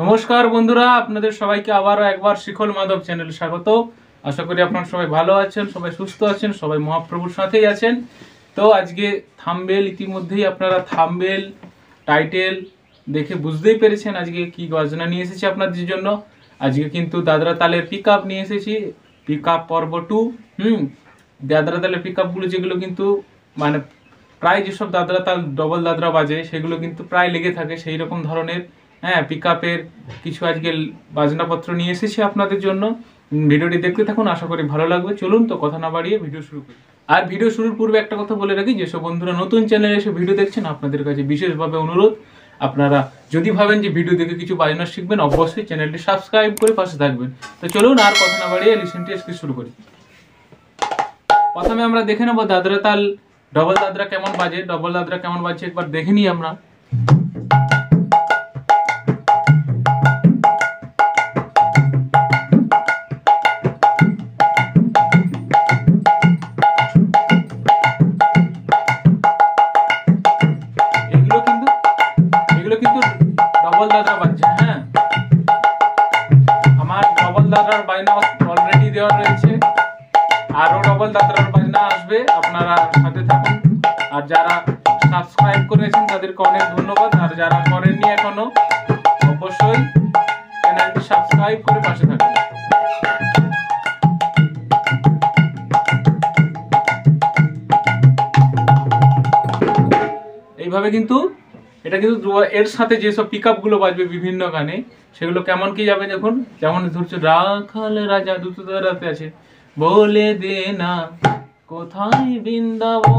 নমস্কার বন্ধুরা, আপনাদের সবাইকে আবারও একবার শিখল মাধব চ্যানেলে স্বাগত। আশা করি আপনারা সবাই ভালো আছেন, সবাই সুস্থ আছেন, সবাই মহাপ্রভুর সাথেই আছেন। তো আজকে থাম্বেল, ইতিমধ্যেই আপনারা থাম্বেল টাইটেল দেখে বুঝতেই পেরেছেন আজকে কি গজনা নিয়ে এসেছি আপনাদের জন্য। আজকে কিন্তু দাদরা তালের পিক নিয়ে এসেছি পিক পর্ব টু হুম, দাদরা তালের পিক যেগুলো কিন্তু মানে প্রায় যেসব দাদরা তাল, ডবল দাদরা বাজে, সেগুলো কিন্তু প্রায় লেগে থাকে সেই রকম ধরনের হ্যাঁ পিক কিছু আজকে বাজনাপত্র নিয়ে এসেছি আপনাদের জন্য। ভিডিওটি দেখতে থাকুন, আশা করি ভালো লাগবে। চলুন তো কথা না বাড়িয়ে ভিডিও শুরু করি। আর ভিডিও শুরুর পূর্বে একটা কথা বলে রাখি যেসব বন্ধুরা নতুন চ্যানেলে এসে ভিডিও দেখছেন, আপনাদের কাছে বিশেষভাবে অনুরোধ। আপনারা যদি ভাবেন যে ভিডিও দেখে কিছু বাজনা শিখবেন, অবশ্যই চ্যানেলটি সাবস্ক্রাইব করে পাশে থাকবেন। তো চলুন আর কথা না বাড়িয়ে লিসেনটি আজকে শুরু করি। প্রথমে আমরা দেখে নেব দাদরা তাল ডবল দাদরা কেমন বাজে? ডবল দাদরা কেমন বাজছে একবার দেখে নিই আমরা। ডবল বাজছে হ্যাঁ। আমার ডবল দাদরার বাজনা অলরেডি দেওয়া রয়েছে। আরও ডবল দাদরার বাজনা আসবে, আপনারা সাথে থাকুন। আর যারা সাবস্ক্রাইব করেছেন, তাদেরকে অনেক ধন্যবাদ। আর যারা করেননি এখনও, অবশ্যই চ্যানেলটি সাবস্ক্রাইব করে পাশে থাকুন। এইভাবে কিন্তু এটা কিন্তু এর সাথে যেসব পিকগুলো বাজবে বিভিন্ন গানে, সেগুলো কেমন কি যাবে দেখুন? যেমন ধরছে, রাখাল রাজা দুতদারাতে আছে। বলে দে না, কোথায় বৃন্দাবন?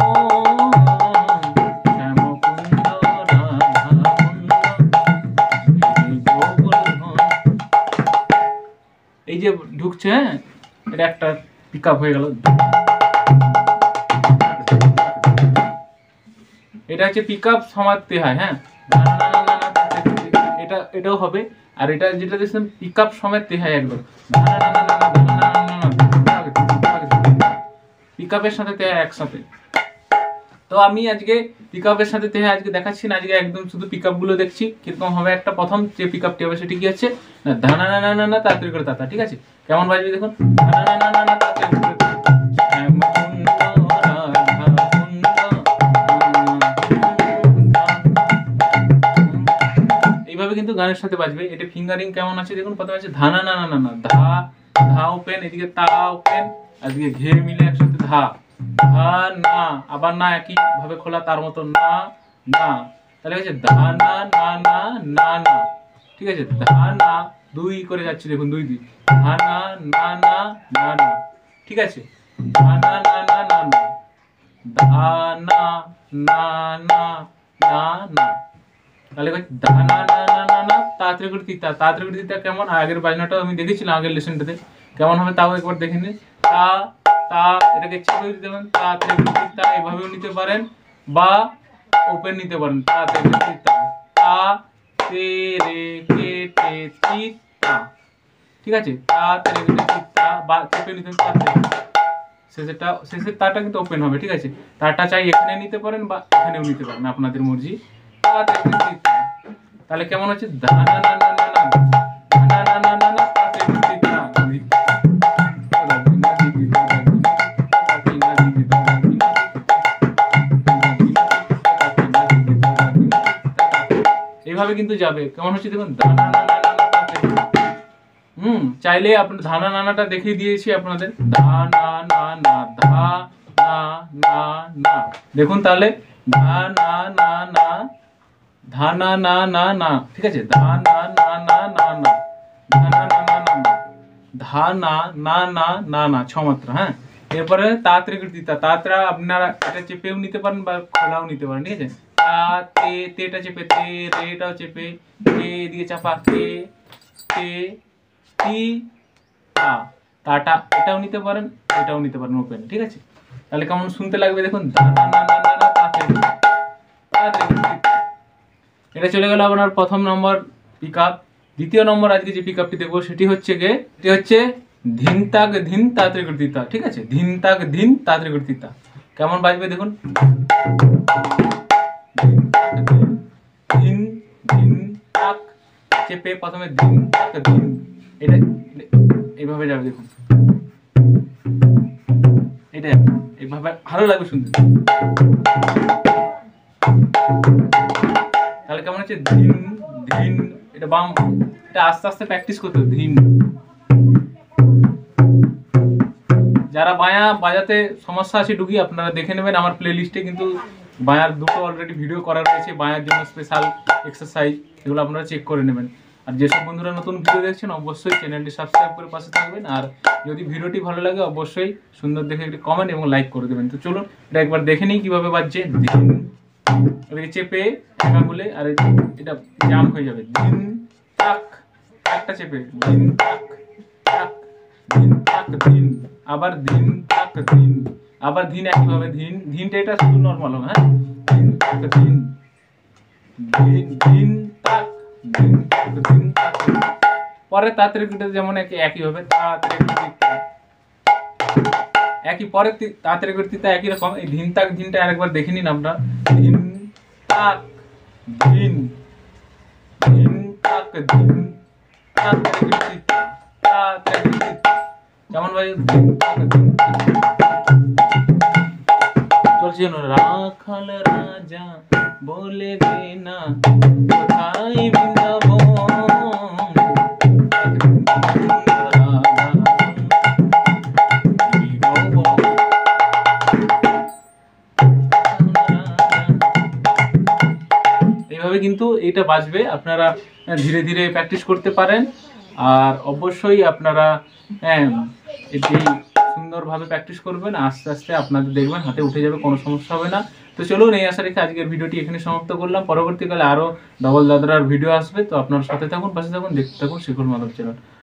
এই যে ঢুকছে হ্যাঁ? এটা একটা পিক আপ হয়ে গেল। এটা হচ্ছে পিক আপ সমাপ্তি হয় হ্যাঁ এটা এটাও হবে আর এটা যেটা দেখছেন পিক আপ সমেত হয় একদম পিক আপের সাথে তেহা একসাথে তো আমি আজকে পিক আপের সাথে তেহা আজকে দেখাচ্ছি না আজকে একদম শুধু পিক আপগুলো দেখছি কীরকম হবে একটা প্রথম যে পিক আপটি হবে সেটি কি হচ্ছে না ধানা না না না তাড়াতাড়ি করে তাতা ঠিক আছে কেমন বাজবে দেখুন না না না না তাড়াতাড়ি কিন্তু গানের সাথে বাজবে এটা ফিঙ্গারিং কেমন আছে দেখুন প্রথমে আছে ধানা না না না না ধা ধা ওপেন এদিকে তা ওপেন এদিকে ঘে মিলে একসাথে ধা ধা না আবার না একই ভাবে খোলা তার মতো না না তাহলে হচ্ছে ধা না না না না না ঠিক আছে ধা না দুই করে যাচ্ছে দেখুন দুই দুই ধা না না না না না ঠিক আছে ধা না না না না না ধা না না না না না তাহলে না না না না তাড়াতাড়ি করে তিতা তাড়াতাড়ি করে তিতা কেমন? আগের বাজনাটাও আমি দেখেছিলাম, আগের লেসনটাতে। কেমন হবে তাও একবার দেখে নিন তা তা, এটাকে চেপে দিতে পারেন, তাড়াতাড়ি করে তিতা এভাবেও নিতে পারেন, বা ওপেন নিতে পারেন, তাড়াতাড়ি করে তিতা তা। তে রে, কে টে তিতা ঠিক আছে? তাড়াতাড়ি করে তিতা বা, চেপে নিতে তাড়াতাড়ি শেষেরটা, শেষের তারটা কিন্তু ওপেন হবে, ঠিক আছে? তারটা চাই এখানে নিতে পারেন, বা এখানেও নিতে পারেন, আপনাদের মর্জি। তাহলে কেমন হচ্ছে? এইভাবে কিন্তু যাবে। কেমন হচ্ছে দেখুন? ধা না না না না না তাড়াতাড়ি করে। হুম, চাইলে আপনার ধানা নানাটা দেখিয়ে দিয়েছি আপনাদের। ধা, না না ধা, না না দেখুন তাহলে, ধা না না ধা না না না না ঠিক আছে ধা না না না না না ধা না না না না না ধা না না না না না ছ মাত্রা হ্যাঁ এরপরে তাড়াতাড়ি করে দিতা তাড়াতাড়ি আপনারা এটা চেপেও নিতে পারেন বা খোলাও নিতে পারেন ঠিক আছে তা তে তেটা চেপে তে রেটাও চেপে তে এদিকে চাপা তে তে টি টা তাটা এটাও নিতে পারেন এটাও নিতে পারেন ওপেন ঠিক আছে তাহলে কেমন শুনতে লাগবে দেখুন ধা না না না এটা চলে গেল আপনার প্রথম নম্বর পিক দ্বিতীয় নম্বর আজকে যে পিক আপটি দেখব, সেটি হচ্ছে গে, এটি হচ্ছে ধিন তাক ধিন দিতা ঠিক আছে? ধিন তাক ধিন দিতা কেমন বাজবে দেখুন? ধিন ধিন তাক চেপে প্রথমে ধিন তাক ধিন। এটা এইভাবে যাবে দেখুন। এটা এইভাবে ভালো লাগবে শুনতে। তাহলে কেমন হচ্ছে? ধিন ধিন, এটা বাম, এটা আস্তে আস্তে প্র্যাকটিস করতে ধিন। যারা বায়া, বাজাতে সমস্যা আছে ডুগি আপনারা দেখে নেবেন। আমার প্লে লিস্টে কিন্তু বায়ার দুটো অলরেডি ভিডিও করা রয়েছে। বায়ার জন্য স্পেশাল এক্সারসাইজ এগুলো আপনারা চেক করে নেবেন। আর যেসব বন্ধুরা নতুন ভিডিও দেখছেন, অবশ্যই চ্যানেলটি সাবস্ক্রাইব করে পাশে থাকবেন। আর যদি ভিডিওটি ভালো লাগে, অবশ্যই সুন্দর দেখে একটি কমেন্ট এবং লাইক করে দেবেন। তো চলুন, এটা একবার দেখে নিই কীভাবে বাজছে। দিন এদিকে চেপে টাকা গুলে আর এটা জাম হয়ে যাবে। দিন তাক একটা চেপে। দিন তাক তাক, দিন তাক, দিন। আবার দিন তাক, দিন। আবার দিন একইভাবে দিন। দিনটা এটা শুধু নর্মাল হবে হ্যাঁ? দিন তাক, দিন। দিন দিন তাক দিন তাক দিন তাক পরে তাড়াতাড়ি যেমন একই একই হবে তাড়াতাড়ি কুটে একই পরে তি- তাড়াতাড়ি করে তিতা একই রকম। এই ধিন তাক ধিনটা আরেকবার দেখে নিন আমরা। ধিন তাক ধিন ধিন তাক ধিন তাড়াতাড়ি করে তিতা। তাড়াতাড়ি যেমন ভাই ধিন। তাক চলছে রাখাল রাজা বলে না, কোথায় বৃন্দাবন? কিন্তু এটা বাজবে, আপনারা ধীরে ধীরে প্র্যাকটিস করতে পারেন। আর অবশ্যই আপনারা এটি সুন্দরভাবে প্র্যাকটিস করবেন, আস্তে আস্তে আপনাদের দেখবেন হাতে উঠে যাবে, কোনো সমস্যা হবে না। তো চলুন, এই আশা রেখে আজকের ভিডিওটি এখানে সমাপ্ত করলাম। পরবর্তীকালে আরও ডবল দাদরার ভিডিও আসবে, তো আপনার সাথে থাকুন, পাশে থাকুন, দেখতে থাকুন শিখুন মাধব চ্যানেল